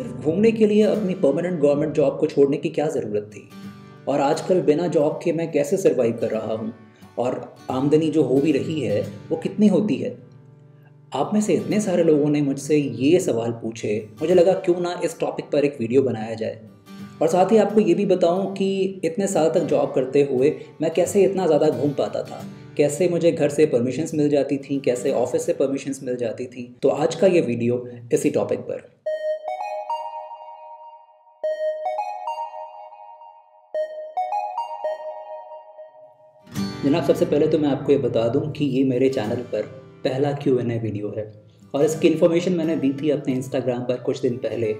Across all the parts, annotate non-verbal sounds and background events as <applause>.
सिर्फ़ घूमने के लिए अपनी परमानेंट गवर्नमेंट जॉब को छोड़ने की क्या ज़रूरत थी? और आजकल बिना जॉब के मैं कैसे सर्वाइव कर रहा हूँ? और आमदनी जो हो भी रही है, वो कितनी होती है? आप में से इतने सारे लोगों ने मुझसे ये सवाल पूछे। मुझे लगा क्यों ना इस टॉपिक पर एक वीडियो बनाया जाए। और साथ ही आपको ये भी बताऊँ कि इतने साल तक जॉब करते हुए मैं कैसे इतना ज़्यादा घूम पाता था? कैसे मुझे घर से परमिशंस मिल जाती थी? कैसे ऑफ़िस से परमिशंस मिल जाती थी? तो आज का ये वीडियो इसी टॉपिक पर। जनाब, सबसे पहले तो मैं आपको ये बता दूँ कि ये मेरे चैनल पर पहला क्यू एन ए वीडियो है। और इसकी इन्फॉर्मेशन मैंने दी थी अपने इंस्टाग्राम पर कुछ दिन पहले।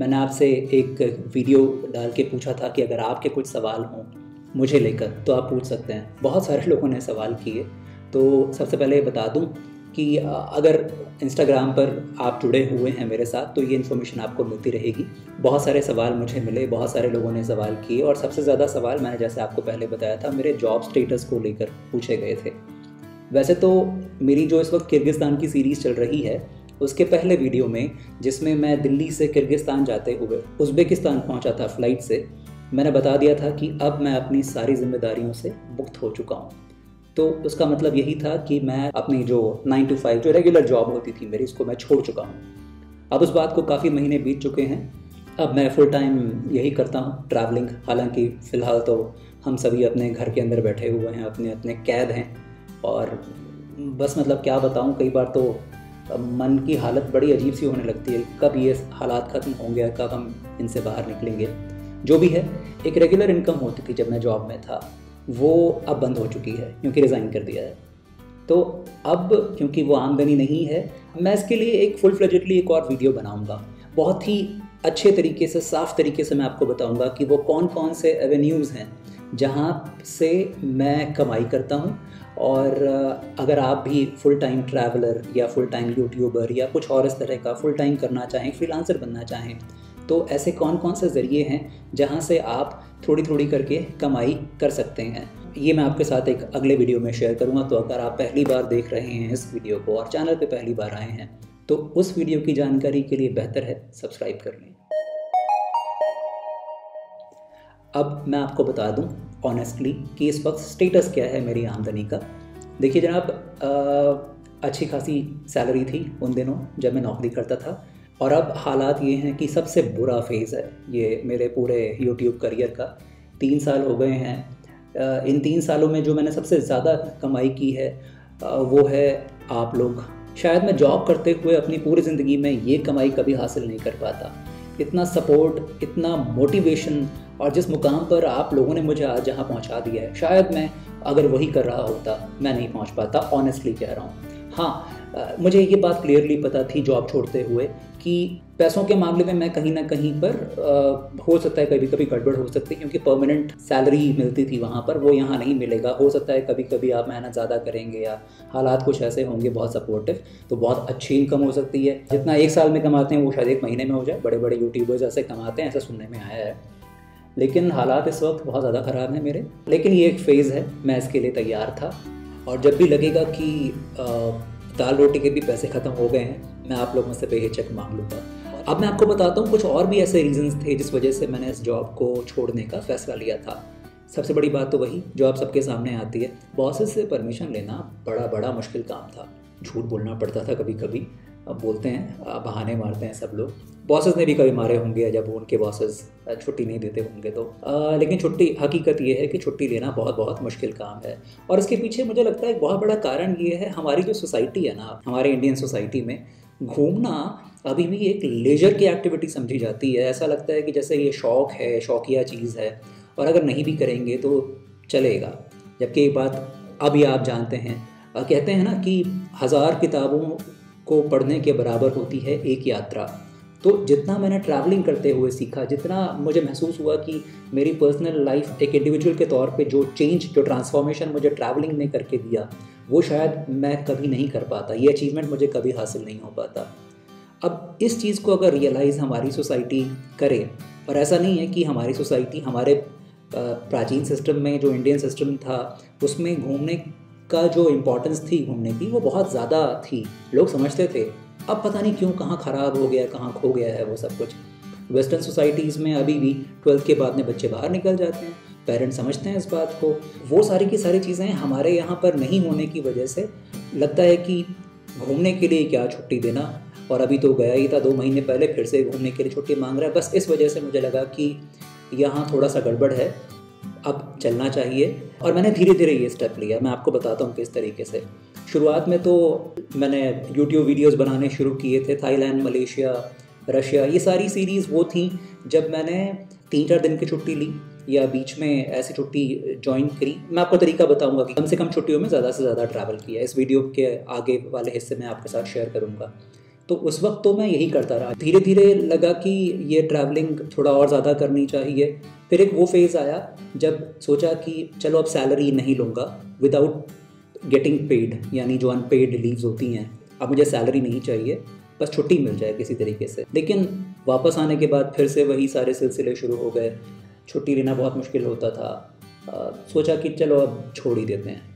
मैंने आपसे एक वीडियो डाल के पूछा था कि अगर आपके कुछ सवाल हों मुझे लेकर तो आप पूछ सकते हैं। बहुत सारे लोगों ने सवाल किए। तो सबसे पहले बता दूँ कि अगर इंस्टाग्राम पर आप जुड़े हुए हैं मेरे साथ तो ये इन्फॉर्मेशन आपको मिलती रहेगी। बहुत सारे सवाल मुझे मिले, बहुत सारे लोगों ने सवाल किए और सबसे ज़्यादा सवाल मैंने, जैसे आपको पहले बताया था, मेरे जॉब स्टेटस को लेकर पूछे गए थे। वैसे तो मेरी जो इस वक्त किर्गिस्तान की सीरीज़ चल रही है, उसके पहले वीडियो में, जिसमें मैं दिल्ली से किर्गिस्तान जाते हुए उज़्बेकिस्तान पहुँचा था फ़्लाइट से, मैंने बता दिया था कि अब मैं अपनी सारी जिम्मेदारियों से मुक्त हो चुका हूँ। तो उसका मतलब यही था कि मैं अपनी जो नाइन टू फाइव जो रेगुलर जॉब होती थी मेरी उसको मैं छोड़ चुका हूँ। अब उस बात को काफ़ी महीने बीत चुके हैं। अब मैं फुल टाइम यही करता हूँ ट्रैवलिंग हालाँकि फ़िलहाल तो हम सभी अपने घर के अंदर बैठे हुए हैं, अपने अपने कैद हैं। और बस मतलब क्या बताऊँ, कई बार तो मन की हालत बड़ी अजीब सी होने लगती है। कब ये हालात ख़त्म होंगे, कब हम इनसे बाहर निकलेंगे? जो भी है, एक रेगुलर इनकम होती थी जब मैं जॉब में था। वो अब बंद हो चुकी है, क्योंकि रिज़ाइन कर दिया है। तो अब, क्योंकि वो आमदनी नहीं है, मैं इसके लिए एक फुल फ्लेजेडली एक और वीडियो बनाऊँगा। बहुत ही अच्छे तरीके से, साफ़ तरीके से मैं आपको बताऊँगा कि वो कौन कौन से एवेन्यूज़ हैं जहाँ से मैं कमाई करता हूँ। और अगर आप भी फुल टाइम ट्रैवलर या फुल टाइम यूट्यूबर या कुछ और इस तरह का फुल टाइम करना चाहें फ्रीलांसर बनना चाहें तो ऐसे कौन कौन से ज़रिए हैं जहाँ से आप थोड़ी थोड़ी करके कमाई कर सकते हैं? ये मैं आपके साथ एक अगले वीडियो में शेयर करूँगा। तो अगर आप पहली बार देख रहे हैं इस वीडियो को और चैनल पे पहली बार आए हैं तो उस वीडियो की जानकारी के लिए बेहतर है सब्सक्राइब कर लें। अब मैं आपको बता दूँ ऑनेस्टली कि इस वक्त स्टेटस क्या है मेरी आमदनी का। देखिए जनाब अच्छी खासी सैलरी थी उन दिनों जब मैं नौकरी करता था। और अब हालात ये हैं कि सबसे बुरा फ़ेज़ है ये मेरे पूरे यूट्यूब करियर का। तीन साल हो गए हैं। इन तीन सालों में जो मैंने सबसे ज़्यादा कमाई की है वो है आप लोग। शायद मैं जॉब करते हुए अपनी पूरी ज़िंदगी में ये कमाई कभी हासिल नहीं कर पाता। इतना सपोर्ट इतना मोटिवेशन और जिस मुकाम पर आप लोगों ने मुझे आज जहाँ पहुँचा दिया है, शायद मैं अगर वही कर रहा होता, मैं नहीं पहुँच पाता ऑनेस्टली कह रहा हूँ। हाँ मुझे ये बात क्लियरली पता थी जॉब छोड़ते हुए कि पैसों के मामले में मैं कहीं ना कहीं पर आ, हो सकता है कभी कभी गड़बड़ हो सकती है क्योंकि परमानेंट सैलरी मिलती थी वहाँ पर वो यहाँ नहीं मिलेगा। हो सकता है कभी कभी आप मेहनत ज़्यादा करेंगे या हालात कुछ ऐसे होंगे बहुत सपोर्टिव तो बहुत अच्छी इनकम हो सकती है। जितना एक साल में कमाते हैं वो शायद एक महीने में हो जाए। बड़े बड़े यूट्यूबर्स ऐसे कमाते हैं ऐसा सुनने में आया है। लेकिन हालात इस वक्त बहुत ज़्यादा ख़राब हैं मेरे। लेकिन ये एक फ़ेज़ है मैं इसके लिए तैयार था। और जब भी लगेगा कि दाल रोटी के भी पैसे ख़त्म हो गए हैं, मैं आप लोगों से पे चेक मांग लूँगा। अब मैं आपको बताता हूँ, कुछ और भी ऐसे रीजंस थे जिस वजह से मैंने इस जॉब को छोड़ने का फैसला लिया था। सबसे बड़ी बात तो वही, जो आप सबके सामने आती है बॉसेस से परमिशन लेना बड़ा बड़ा मुश्किल काम था। झूठ बोलना पड़ता था कभी कभी अब बोलते हैं, बहाने मारते हैं सब लोग। बॉसेस ने भी कभी मारे होंगे जब उनके बॉसेस छुट्टी नहीं देते होंगे तो। आ, लेकिन छुट्टी हकीकत ये है कि छुट्टी लेना बहुत बहुत मुश्किल काम है। और इसके पीछे मुझे लगता है एक बहुत बड़ा कारण ये है हमारी जो सोसाइटी है ना हमारे इंडियन सोसाइटी में घूमना अभी भी एक लेजर की एक्टिविटी समझी जाती है। ऐसा लगता है कि जैसे ये शौक़ है शौकिया चीज़ है और अगर नहीं भी करेंगे तो चलेगा। जबकि एक बात अभी आप जानते हैं कहते हैं ना कि हज़ार किताबों को पढ़ने के बराबर होती है एक यात्रा। तो जितना मैंने ट्रैवलिंग करते हुए सीखा, जितना मुझे महसूस हुआ कि मेरी पर्सनल लाइफ एक इंडिविजुअल के तौर पे जो चेंज जो ट्रांसफॉर्मेशन मुझे ट्रैवलिंग ने करके दिया, वो शायद मैं कभी नहीं कर पाता। ये अचीवमेंट मुझे कभी हासिल नहीं हो पाता। अब इस चीज़ को अगर रियलाइज़ हमारी सोसाइटी करे, और ऐसा नहीं है कि हमारी सोसाइटी हमारे प्राचीन सिस्टम में जो इंडियन सिस्टम था, उसमें घूमने का जो इम्पोर्टेंस थी घूमने की, वो बहुत ज़्यादा थी। लोग समझते थे अब पता नहीं क्यों, कहाँ ख़राब हो गया, कहाँ खो गया है वो सब कुछ। वेस्टर्न सोसाइटीज़ में अभी भी ट्वेल्थ के बाद में बच्चे बाहर निकल जाते हैं। पेरेंट्स समझते हैं इस बात को। वो सारी की सारी चीज़ें हमारे यहाँ पर नहीं होने की वजह से लगता है कि घूमने के लिए क्या छुट्टी देना। और अभी तो गया ही था दो महीने पहले, फिर से घूमने के लिए छुट्टी मांग रहा है। बस इस वजह से मुझे लगा कि यहाँ थोड़ा सा गड़बड़ है। अब चलना चाहिए। और मैंने धीरे धीरे ये स्टेप लिया। मैं आपको बताता हूँ किस तरीके से। शुरुआत में तो मैंने यूट्यूब वीडियोस बनाने शुरू किए थे, थाईलैंड, मलेशिया, रशिया, ये सारी सीरीज़ वो थी। जब मैंने तीन चार दिन की छुट्टी ली, या बीच में ऐसी छुट्टी ज्वाइन करी, मैं आपको तरीका बताऊँगा कि कम से कम छुट्टियों में ज़्यादा से ज़्यादा ट्रैवल किया। इस वीडियो के आगे वाले हिस्से में आपके साथ शेयर करूँगा। तो उस वक्त तो मैं यही करता रहा। धीरे धीरे लगा कि ये ट्रैवलिंग थोड़ा और ज़्यादा करनी चाहिए। फिर एक वो फ़ेज़ आया, जब सोचा कि चलो अब सैलरी नहीं लूँगा विदाउट गेटिंग पेड यानी जो अनपेड लीव्स होती हैं अब मुझे सैलरी नहीं चाहिए बस छुट्टी मिल जाए किसी तरीके से। लेकिन वापस आने के बाद फिर से वही सारे सिलसिले शुरू हो गए। छुट्टी लेना बहुत मुश्किल होता था। आ, सोचा कि चलो अब छोड़ ही देते हैं।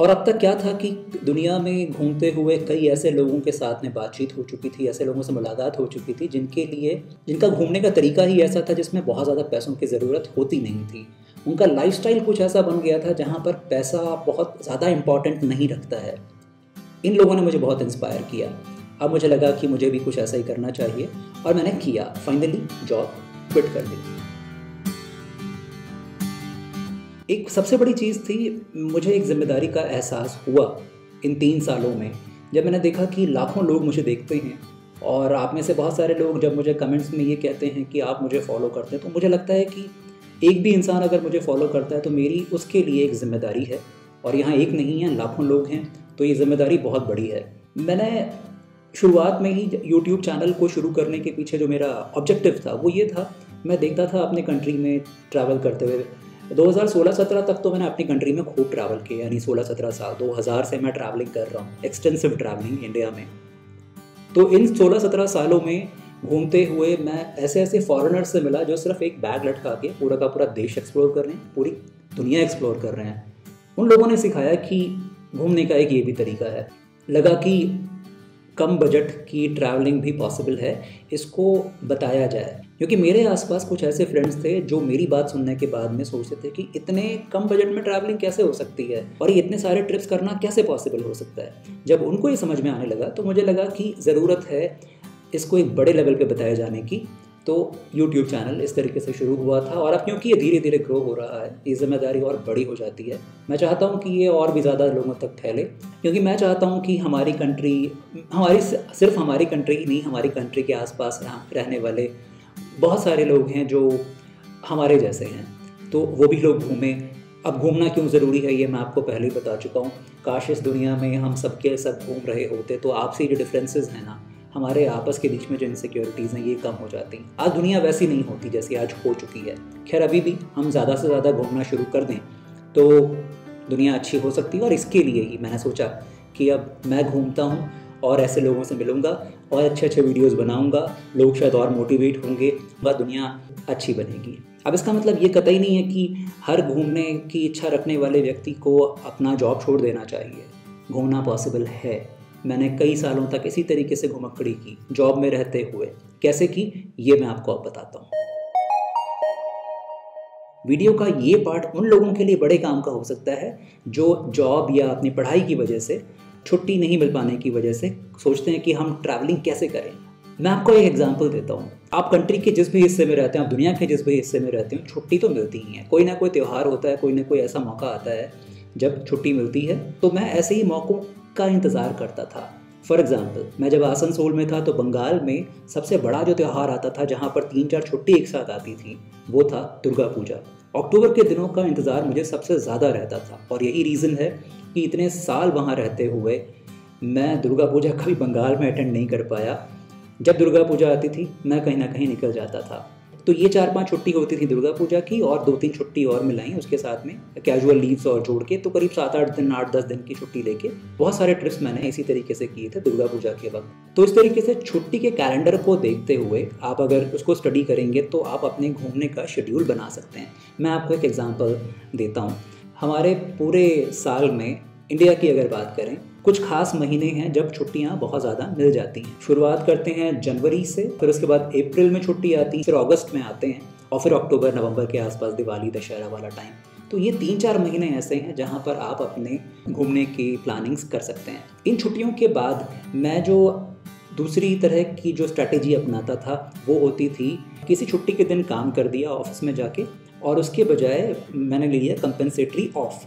और अब तक क्या था कि दुनिया में घूमते हुए कई ऐसे लोगों के साथ में बातचीत हो चुकी थी, ऐसे लोगों से मुलाकात हो चुकी थी, जिनके लिए, जिनका घूमने का तरीका ही ऐसा था जिसमें बहुत ज़्यादा पैसों की ज़रूरत होती नहीं थी। उनका लाइफस्टाइल कुछ ऐसा बन गया था जहाँ पर पैसा बहुत ज़्यादा इंपॉर्टेंट नहीं रखता है। इन लोगों ने मुझे बहुत इंस्पायर किया। अब मुझे लगा कि मुझे भी कुछ ऐसा ही करना चाहिए और मैंने किया। फाइनली जॉब क्विट कर दी। एक सबसे बड़ी चीज़ थी, मुझे एक ज़िम्मेदारी का एहसास हुआ इन तीन सालों में। जब मैंने देखा कि लाखों लोग मुझे देखते हैं और आप में से बहुत सारे लोग जब मुझे कमेंट्स में ये कहते हैं कि आप मुझे फॉलो करते हैं तो मुझे लगता है कि एक भी इंसान अगर मुझे फॉलो करता है तो मेरी उसके लिए एक ज़िम्मेदारी है। और यहाँ एक नहीं है, लाखों लोग हैं तो ये ज़िम्मेदारी बहुत बड़ी है। मैंने शुरुआत में ही यूट्यूब चैनल को शुरू करने के पीछे जो मेरा ऑब्जेक्टिव था, वो ये था, मैं देखता था अपने कंट्री में ट्रैवल करते हुए 2016-17 तक तो मैंने अपनी कंट्री में खूब ट्रैवल किया, यानी 16-17 साल 2000 से मैं ट्रैवलिंग कर रहा हूँ एक्सटेंसिव ट्रैवलिंग इंडिया में। तो इन 16-17 सालों में घूमते हुए मैं ऐसे ऐसे फॉरेनर से मिला जो सिर्फ़ एक बैग लटका के पूरा का पूरा देश एक्सप्लोर कर रहे हैं, पूरी दुनिया एक्सप्लोर कर रहे हैं। उन लोगों ने सिखाया कि घूमने का एक ये भी तरीका है। लगा कि कम बजट की ट्रैवलिंग भी पॉसिबल है, इसको बताया जाए। क्योंकि मेरे आसपास कुछ ऐसे फ्रेंड्स थे जो मेरी बात सुनने के बाद में सोचते थे कि इतने कम बजट में ट्रैवलिंग कैसे हो सकती है और ये इतने सारे ट्रिप्स करना कैसे पॉसिबल हो सकता है। जब उनको ये समझ में आने लगा तो मुझे लगा कि ज़रूरत है इसको एक बड़े लेवल पे बताए जाने की। तो यूट्यूब चैनल इस तरीके से शुरू हुआ था और अब क्योंकि ये धीरे धीरे ग्रो हो रहा है, ये ज़िम्मेदारी और बड़ी हो जाती है, मैं चाहता हूँ कि ये और भी ज़्यादा लोगों तक फैले। क्योंकि मैं चाहता हूँ कि हमारी कंट्री हमारी, सिर्फ़ हमारी कंट्री ही नहीं, हमारी कंट्री के आसपास रहने वाले बहुत सारे लोग हैं जो हमारे जैसे हैं। तो वो भी लोग घूमें। अब घूमना क्यों ज़रूरी है, ये मैं आपको पहले ही बता चुका हूँ। काश इस दुनिया में हम सबके सब घूम रहे होते तो आपसी जो डिफरेंसेस हैं ना, हमारे आपस के बीच में जो इनसिक्योरिटीज़ हैं, ये कम हो जाती। आज दुनिया वैसी नहीं होती जैसी आज हो चुकी है। खैर, अभी भी हम ज़्यादा से ज़्यादा घूमना शुरू कर दें तो दुनिया अच्छी हो सकती है। और इसके लिए ही मैंने सोचा कि अब मैं घूमता हूँ और ऐसे लोगों से मिलूँगा और अच्छे अच्छे वीडियोज़ बनाऊँगा। लोग शायद और मोटिवेट होंगे वह दुनिया अच्छी बनेगी। अब इसका मतलब ये कतई नहीं है कि हर घूमने की इच्छा रखने वाले व्यक्ति को अपना जॉब छोड़ देना चाहिए। घूमना पॉसिबल है। मैंने कई सालों तक इसी तरीके से घुमक्कड़ी की जॉब में रहते हुए। कैसे की ये मैं आपको अब बताता हूँ। वीडियो का ये पार्ट उन लोगों के लिए बड़े काम का हो सकता है जो जॉब या अपनी पढ़ाई की वजह से छुट्टी नहीं मिल पाने की वजह से सोचते हैं कि हम ट्रैवलिंग कैसे करें। मैं आपको एक एग्जांपल देता हूँ। आप कंट्री के जिस भी हिस्से में रहते हैं, आप दुनिया के जिस भी हिस्से में रहते हैं, छुट्टी तो मिलती ही है। कोई ना कोई त्यौहार होता है, कोई ना कोई ऐसा मौका आता है, जब छुट्टी मिलती है तो मैं ऐसे ही मौक़ों का इंतज़ार करता था। फॉर एग्ज़ाम्पल मैं जब आसनसोल में था तो बंगाल में सबसे बड़ा जो त्यौहार आता था, जहाँ पर तीन चार छुट्टी एक साथ आती थी, वो था दुर्गा पूजा। अक्टूबर के दिनों का इंतज़ार मुझे सबसे ज़्यादा रहता था, और यही रीज़न है कि इतने साल वहाँ रहते हुए मैं दुर्गा पूजा कभी बंगाल में अटेंड नहीं कर पाया। जब दुर्गा पूजा आती थी, मैं कहीं ना कहीं निकल जाता था। तो ये चार पाँच छुट्टी होती थी दुर्गा पूजा की और दो तीन छुट्टी और मिलाई उसके साथ में कैजुअल लीव्स और जोड़ के। तो करीब सात आठ दिन, आठ दस दिन की छुट्टी लेके बहुत सारे ट्रिप्स मैंने इसी तरीके से किए थे दुर्गा पूजा के वक्त। तो इस तरीके से छुट्टी के कैलेंडर को देखते हुए आप अगर उसको स्टडी करेंगे तो आप अपने घूमने का शेड्यूल बना सकते हैं। मैं आपको एक एग्ज़ाम्पल देता हूँ। हमारे पूरे साल में इंडिया की अगर बात करें, कुछ खास महीने हैं जब छुट्टियाँ बहुत ज़्यादा मिल जाती हैं। शुरुआत करते हैं जनवरी से, फिर उसके बाद अप्रैल में छुट्टी आती है, फिर अगस्त में आते हैं और फिर अक्टूबर, नवंबर के आसपास दिवाली, दशहरा वाला टाइम तो ये तीन चार महीने ऐसे हैं जहाँ पर आप अपने घूमने की प्लानिंग्स कर सकते हैं। इन छुट्टियों के बाद मैं जो दूसरी तरह की जो स्ट्रैटेजी अपनाता था, वो होती थी, किसी छुट्टी के दिन काम कर दिया ऑफ़िस में जाके और उसके बजाय मैंने लिया कंपनसेटरी ऑफ़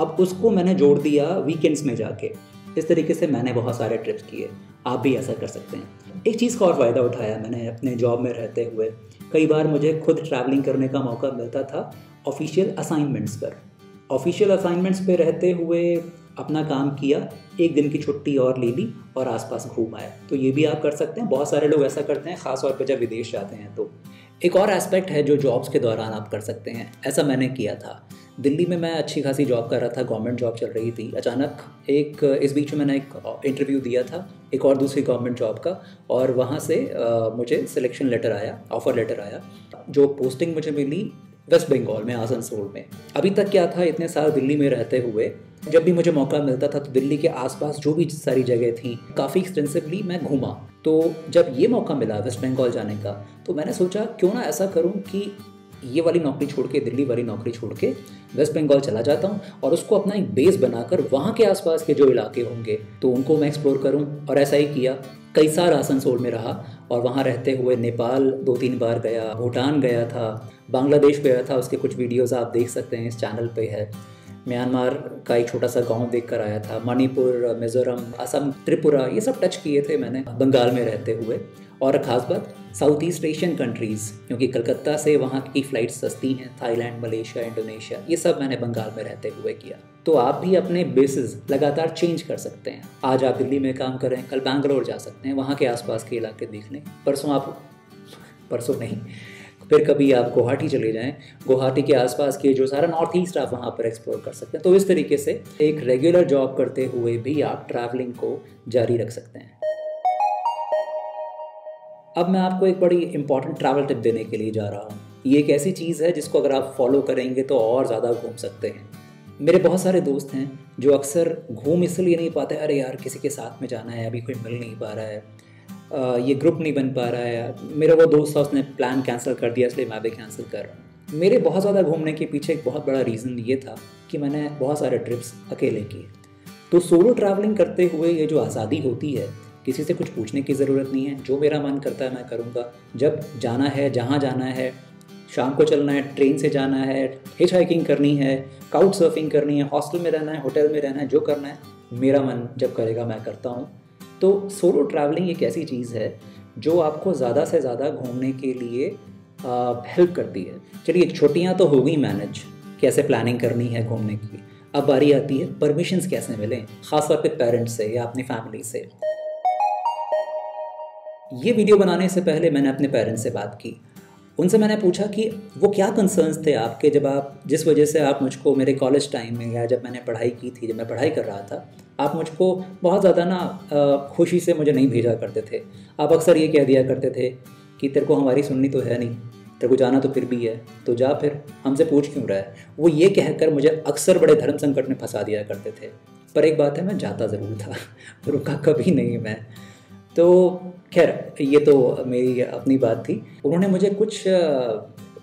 अब उसको मैंने जोड़ दिया वीकेंड्स में जाके। इस तरीके से मैंने बहुत सारे ट्रिप्स किए। आप भी ऐसा कर सकते हैं। एक चीज़ का और फ़ायदा उठाया मैंने अपने जॉब में रहते हुए। कई बार मुझे खुद ट्रैवलिंग करने का मौका मिलता था ऑफिशियल असाइनमेंट्स पर। ऑफिशियल असाइनमेंट्स पे रहते हुए अपना काम किया, एक दिन की छुट्टी और ले ली और आसपास घूम आए तो ये भी आप कर सकते हैं। बहुत सारे लोग ऐसा करते हैं ख़ास तौर पर जब विदेश जाते हैं तो। एक और एस्पेक्ट है जो जॉब्स के दौरान आप कर सकते हैं। ऐसा मैंने किया था। दिल्ली में मैं अच्छी खासी जॉब कर रहा था गवर्नमेंट जॉब चल रही थी। अचानक एक इस बीच में मैंने एक इंटरव्यू दिया था एक और दूसरी गवर्नमेंट जॉब का और वहाँ से आ, मुझे सिलेक्शन लेटर आया ऑफ़र लेटर आया जो पोस्टिंग मुझे मिली वेस्ट बंगाल में आसनसोल में। अभी तक क्या था, इतने साल दिल्ली में रहते हुए, जब भी मुझे मौका मिलता था तो दिल्ली के आसपास जो भी सारी जगह थी, काफ़ी एक्सटेंसिवली मैं घूमा। तो जब ये मौका मिला वेस्ट बंगाल जाने का तो मैंने सोचा, क्यों ना ऐसा करूँ कि ये वाली नौकरी छोड़ के, दिल्ली वाली नौकरी छोड़ के, वेस्ट बंगाल चला जाता हूँ, और उसको अपना एक बेस बनाकर वहाँ के आसपास के जो इलाके होंगे तो उनको मैं एक्सप्लोर करूँ, और ऐसा ही किया। कई साल आसनसोल में रहा। और वहाँ रहते हुए नेपाल दो तीन बार गया, भूटान गया था, बांग्लादेश गया था, उसके कुछ वीडियोस आप देख सकते हैं इस चैनल पे है। म्यांमार का एक छोटा सा गाँव देख कर आया था, मणिपुर, मिजोरम, असम, त्रिपुरा, ये सब टच किए थे मैंने, बंगाल में रहते हुए। और ख़ास बात साउथ ईस्ट एशियन कंट्रीज़ क्योंकि कलकत्ता से वहाँ की फ़्लाइट सस्ती हैं थाईलैंड मलेशिया इंडोनेशिया ये सब मैंने बंगाल में रहते हुए किया। तो आप भी अपने बेसिस लगातार चेंज कर सकते हैं। आज आप दिल्ली में काम करें कल बैंगलोर जा सकते हैं, वहाँ के आसपास के इलाके देख लें। परसों आप, परसों नहीं, फिर कभी आप गुवाहाटी चले जाएँ। गुवाहाटी के आसपास के जो सारा नॉर्थ ईस्ट आप वहाँ पर एक्सप्लोर कर सकते हैं। तो इस तरीके से एक रेगुलर जॉब करते हुए भी आप ट्रैवलिंग को जारी रख सकते हैं। अब मैं आपको एक बड़ी इंपॉर्टेंट ट्रैवल टिप देने के लिए जा रहा हूँ। ये एक ऐसी चीज़ है जिसको अगर आप फॉलो करेंगे तो और ज़्यादा घूम सकते हैं। मेरे बहुत सारे दोस्त हैं जो अक्सर घूम इसलिए नहीं पाते अरे यार किसी के साथ में जाना है अभी कोई मिल नहीं पा रहा है। आ, ये ग्रुप नहीं बन पा रहा है। मेरा वो दोस्त था उसने प्लान कैंसिल कर दिया इसलिए मैं भी कैंसिल कर रहा हूँ। मेरे बहुत ज़्यादा घूमने के पीछे एक बहुत बड़ा रीज़न ये था कि मैंने बहुत सारे ट्रिप्स अकेले किए। तो सोलो ट्रैवलिंग करते हुए ये जो आज़ादी होती है किसी से कुछ पूछने की ज़रूरत नहीं है। जो मेरा मन करता है मैं करूँगा। जब जाना है, जहाँ जाना है, शाम को चलना है, ट्रेन से जाना है हिच हाइकिंग करनी है काउट सर्फिंग करनी है हॉस्टल में रहना है होटल में रहना है, जो करना है, मेरा मन जब करेगा, मैं करता हूँ। तो सोलो ट्रैवलिंग एक ऐसी चीज़ है, जो आपको ज़्यादा से ज़्यादा घूमने के लिए हेल्प करती है। चलिए, छुट्टियाँ तो हो गई मैनेज कैसे प्लानिंग करनी है घूमने की। अब बारी आती है परमिशंस कैसे मिलें, ख़ासतौर पे पेरेंट्स से या अपनी फैमिली से। ये वीडियो बनाने से पहले मैंने अपने पेरेंट्स से बात की। उनसे मैंने पूछा कि वो क्या कंसर्न्स थे आपके जब आप, जिस वजह से आप मुझको मेरे कॉलेज टाइम में या जब मैंने पढ़ाई की थी, जब मैं पढ़ाई कर रहा था, आप मुझको बहुत ज़्यादा ना खुशी से मुझे नहीं भेजा करते थे। आप अक्सर ये कह दिया करते थे कि तेरे को हमारी सुननी तो है नहीं, तेरे को जाना तो फिर भी है तो जा फिर, हमसे पूछ क्यों रहा है? वो ये कहकर मुझे अक्सर बड़े धर्म संकट में फंसा दिया करते थे। पर एक बात है, मैं जाता ज़रूर था <laughs> रुका कभी नहीं मैं। तो खैर, ये तो मेरी अपनी बात थी। उन्होंने मुझे कुछ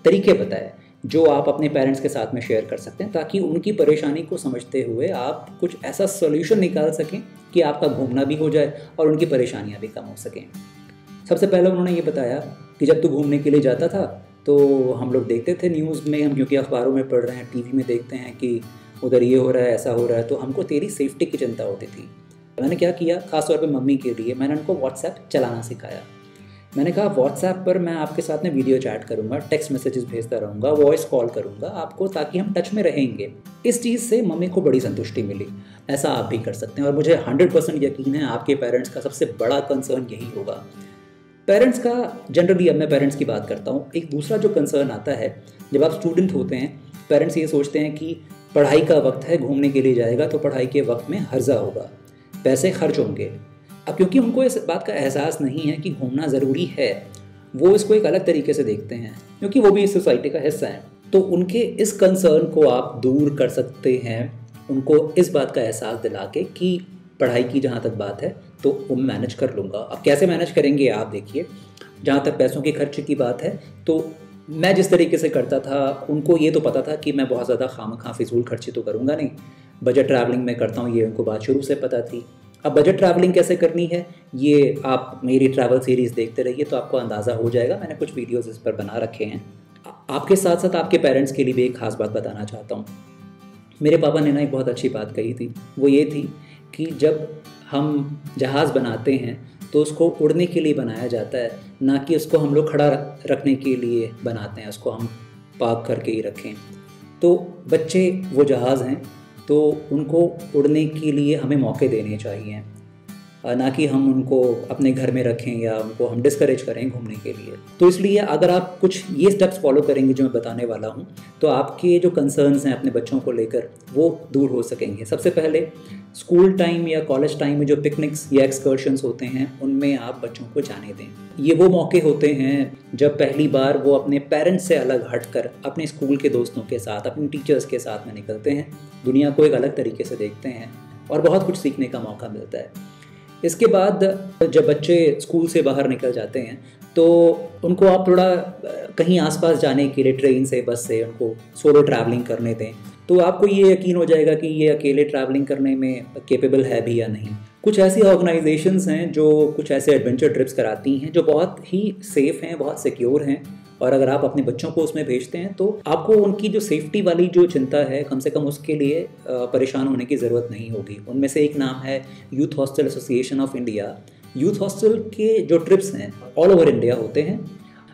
तरीके बताए, जो आप अपने पेरेंट्स के साथ में शेयर कर सकते हैं, ताकि उनकी परेशानी को समझते हुए आप कुछ ऐसा सोल्यूशन निकाल सकें कि आपका घूमना भी हो जाए और उनकी परेशानियाँ भी कम हो सकें। सबसे पहले उन्होंने ये बताया कि जब तू घूमने के लिए जाता था तो हम लोग देखते थे न्यूज़ में, हम क्योंकि अखबारों में पढ़ रहे हैं टीवी में देखते हैं कि उधर ये हो रहा है, ऐसा हो रहा है तो हमको तेरी सेफ्टी की चिंता होती थी। मैंने क्या किया, खासतौर पर मम्मी के लिए, मैंने उनको व्हाट्सएप चलाना सिखाया। मैंने कहा व्हाट्सएप पर मैं आपके साथ में वीडियो चैट करूँगा टेक्स्ट मैसेजेस भेजता रहूँगा वॉइस कॉल करूँगा आपको ताकि हम टच में रहेंगे। इस चीज़ से मम्मी को बड़ी संतुष्टि मिली। ऐसा आप भी कर सकते हैं और मुझे हंड्रेड परसेंट यकीन है आपके पेरेंट्स का सबसे बड़ा कंसर्न यही होगा। पेरेंट्स का जनरली अब मैं पेरेंट्स की बात करता हूँ, एक दूसरा जो कंसर्न आता है, जब आप स्टूडेंट होते हैं पेरेंट्स ये सोचते हैं कि पढ़ाई का वक्त है, घूमने के लिए जाएगा तो पढ़ाई के वक्त में हर्जा होगा। पैसे खर्च होंगे। अब क्योंकि उनको इस बात का एहसास नहीं है कि घूमना ज़रूरी है, वो इसको एक अलग तरीके से देखते हैं, क्योंकि वो भी इस सोसाइटी का हिस्सा है। तो उनके इस कंसर्न को आप दूर कर सकते हैं, उनको इस बात का एहसास दिला के कि पढ़ाई की जहाँ तक बात है तो वो मैनेज कर लूँगा। अब कैसे मैनेज करेंगे आप देखिए, जहाँ तक पैसों के खर्च की बात है तो मैं जिस तरीके से करता था, उनको ये तो पता था कि मैं बहुत ज़्यादा खाम खां फिजूल खर्चे तो करूँगा नहीं। बजट ट्रैवलिंग में करता हूँ, ये उनको बात शुरू से पता थी। अब बजट ट्रैवलिंग कैसे करनी है, ये आप मेरी ट्रैवल सीरीज़ देखते रहिए तो आपको अंदाज़ा हो जाएगा, मैंने कुछ वीडियोज़ इस पर बना रखे हैं। आपके साथ साथ आपके पेरेंट्स के लिए भी एक ख़ास बात बताना चाहता हूँ। मेरे पापा ने ना एक बहुत अच्छी बात कही थी, वो ये थी कि जब हम जहाज़ बनाते हैं तो उसको उड़ने के लिए बनाया जाता है, ना कि उसको हम लोग खड़ा रखने के लिए बनाते हैं, उसको हम पाक करके ही रखें। तो बच्चे वो जहाज़ हैं तो उनको उड़ने के लिए हमें मौके देने चाहिए। ना कि हम उनको अपने घर में रखें या उनको हम डिस्करेज करें घूमने के लिए। तो इसलिए अगर आप कुछ ये स्टेप्स फॉलो करेंगे जो मैं बताने वाला हूँ तो आपके जो कंसर्न्स हैं अपने बच्चों को लेकर, वो दूर हो सकेंगे। सबसे पहले स्कूल टाइम या कॉलेज टाइम में जो पिकनिक्स या एक्सकर्शंस होते हैं, उनमें आप बच्चों को जाने दें। ये वो मौके होते हैं जब पहली बार वो अपने पेरेंट्स से अलग हटकर अपने स्कूल के दोस्तों के साथ, अपने टीचर्स के साथ में निकलते हैं। दुनिया को एक अलग तरीके से देखते हैं और बहुत कुछ सीखने का मौका मिलता है। इसके बाद जब बच्चे स्कूल से बाहर निकल जाते हैं तो उनको आप थोड़ा कहीं आसपास जाने के लिए ट्रेन से, बस से उनको सोलो ट्रैवलिंग करने दें। तो आपको ये यकीन हो जाएगा कि ये अकेले ट्रैवलिंग करने में केपेबल है भी या नहीं। कुछ ऐसी ऑर्गेनाइजेशंस हैं जो कुछ ऐसे एडवेंचर ट्रिप्स कराती हैं, जो बहुत ही सेफ़ हैं, बहुत सिक्योर हैं और अगर आप अपने बच्चों को उसमें भेजते हैं तो आपको उनकी जो सेफ्टी वाली जो चिंता है, कम से कम उसके लिए परेशान होने की ज़रूरत नहीं होगी। उनमें से एक नाम है Youth Hostel Association of India Youth Hostel के जो ट्रिप्स हैं ऑल ओवर इंडिया होते हैं।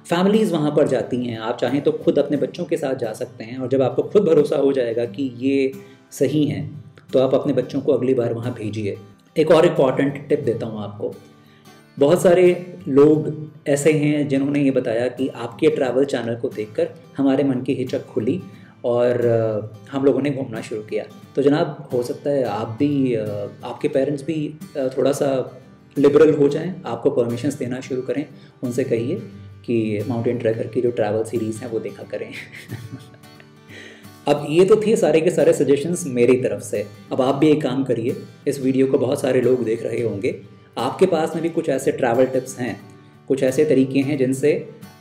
फैमिलीज़ वहाँ पर जाती हैं। आप चाहें तो खुद अपने बच्चों के साथ जा सकते हैं और जब आपको खुद भरोसा हो जाएगा कि ये सही हैं तो आप अपने बच्चों को अगली बार वहाँ भेजिए। एक और इंपॉर्टेंट टिप देता हूँ आपको। बहुत सारे लोग ऐसे हैं जिन्होंने ये बताया कि आपके ट्रैवल चैनल को देखकर हमारे मन की हिचक खुली और हम लोगों ने घूमना शुरू किया। तो जनाब, हो सकता है आप भी आपके पेरेंट्स भी थोड़ा सा लिबरल हो जाएँ, आपको परमिशंस देना शुरू करें, उनसे कहिए कि माउंटेन ट्रैकर की जो ट्रैवल सीरीज़ हैं वो देखा करें। <laughs> अब ये तो थे सारे के सारे सजेशंस मेरी तरफ़ से। अब आप भी एक काम करिए, इस वीडियो को बहुत सारे लोग देख रहे होंगे। आपके पास में भी कुछ ऐसे ट्रैवल टिप्स हैं कुछ ऐसे तरीके हैं जिनसे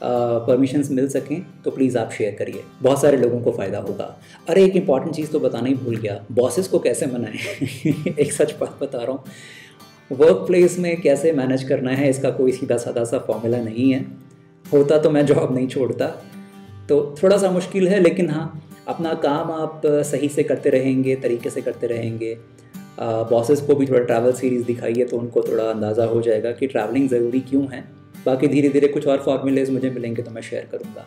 परमिशंस मिल सकें तो प्लीज़ आप शेयर करिए। बहुत सारे लोगों को फ़ायदा होगा। अरे, एक इंपॉर्टेंट चीज़ तो बताना ही भूल गया। बॉसेस को कैसे मनाएँ? <laughs> एक सच बात बता रहा हूँ। वर्क प्लेस में कैसे मैनेज करना है, इसका कोई सीधा साधा सा फॉर्मूला नहीं है। होता तो मैं जॉब नहीं छोड़ता। तो थोड़ा सा मुश्किल है, लेकिन हाँ अपना काम आप सही से करते रहेंगे, तरीके से करते रहेंगे। बॉसेस को भी थोड़ा ट्रैवल सीरीज़ दिखाइए तो उनको थोड़ा अंदाज़ा हो जाएगा कि ट्रैवलिंग ज़रूरी क्यों है। बाकी धीरे धीरे कुछ और फार्मूलेज मुझे मिलेंगे तो मैं शेयर करूँगा।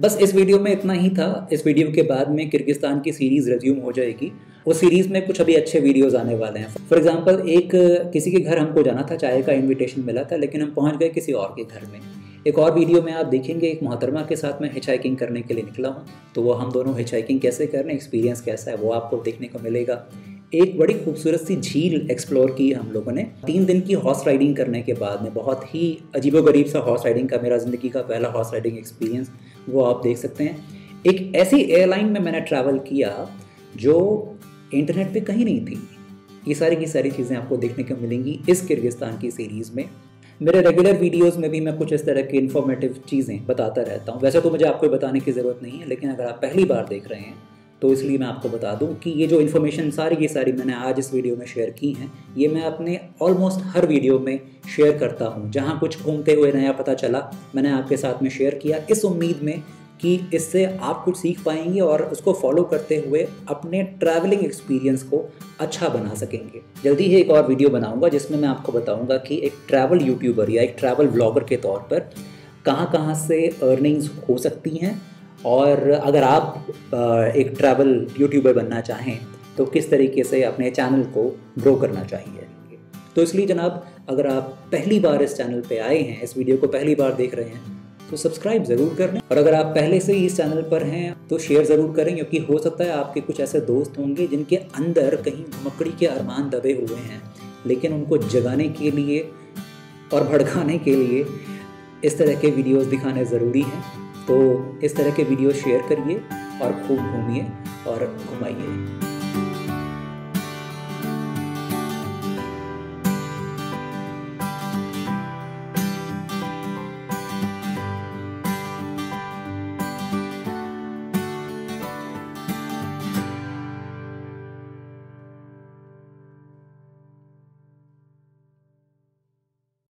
बस इस वीडियो में इतना ही था। इस वीडियो के बाद में किर्गिस्तान की सीरीज़ रिज्यूम हो जाएगी। वो सीरीज़ में कुछ अभी अच्छे वीडियोस आने वाले हैं। फॉर एग्जांपल एक, किसी के घर हमको जाना था, चाय का इनविटेशन मिला था, लेकिन हम पहुँच गए किसी और के घर में। एक और वीडियो में आप देखेंगे, एक मोहतरमा के साथ मैं हिच करने के लिए निकला हूँ। तो वो हम दोनों हिच कैसे कर रहे हैं एक्सपीरियंस कैसा है, वो आपको देखने को मिलेगा। एक बड़ी खूबसूरत सी झील एक्सप्लोर की हम लोगों ने। तीन दिन की हॉर्स राइडिंग करने के बाद में बहुत ही अजीबो गरीब सा हॉर्स राइडिंग का मेरा ज़िंदगी का पहला हॉर्स राइडिंग एक्सपीरियंस वो आप देख सकते हैं। एक ऐसी एयरलाइन में मैंने ट्रैवल किया जो इंटरनेट पे कहीं नहीं थी। ये सारी की सारी चीज़ें आपको देखने को मिलेंगी इस किर्गिस्तान की सीरीज़ में। मेरे रेगुलर वीडियोस में भी मैं कुछ इस तरह की इन्फॉर्मेटिव चीज़ें बताता रहता हूँ। वैसे तो मुझे आपको बताने की ज़रूरत नहीं है, लेकिन अगर आप पहली बार देख रहे हैं तो इसलिए मैं आपको बता दूँ कि ये जो इन्फॉर्मेशन सारी की सारी मैंने आज इस वीडियो में शेयर की हैं, ये मैं अपने ऑलमोस्ट हर वीडियो में शेयर करता हूँ। जहाँ कुछ घूमते हुए नया पता चला, मैंने आपके साथ में शेयर किया। इस उम्मीद में कि इससे आप कुछ सीख पाएँगे और उसको फॉलो करते हुए अपने ट्रैवलिंग एक्सपीरियंस को अच्छा बना सकेंगे। जल्दी ही एक और वीडियो बनाऊँगा, जिसमें मैं आपको बताऊँगा कि एक ट्रैवल यूट्यूबर या एक ट्रैवल ब्लॉगर के तौर पर कहाँ कहाँ से अर्निंग्स हो सकती हैं और अगर आप एक ट्रैवल यूट्यूबर बनना चाहें तो किस तरीके से अपने चैनल को ग्रो करना चाहिए? तो इसलिए जनाब, अगर आप पहली बार इस चैनल पे आए हैं, इस वीडियो को पहली बार देख रहे हैं तो सब्सक्राइब ज़रूर कर लें। और अगर आप पहले से ही इस चैनल पर हैं तो शेयर ज़रूर करें, क्योंकि हो सकता है आपके कुछ ऐसे दोस्त होंगे, जिनके अंदर कहीं मकड़ी के अरमान दबे हुए हैं, लेकिन उनको जगाने के लिए और भड़काने के लिए इस तरह के वीडियोस दिखाने ज़रूरी हैं। तो इस तरह के वीडियो शेयर करिए और खूब घूमिए और घुमाइए।